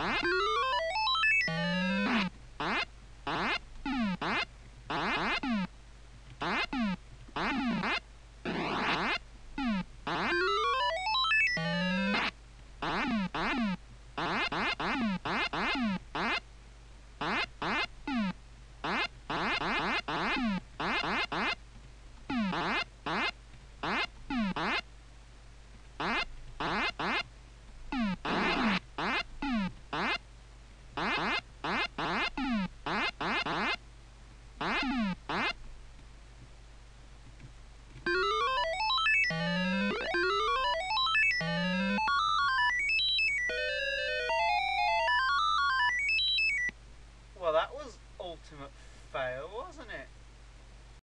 Ah, ultimate fail, wasn't it?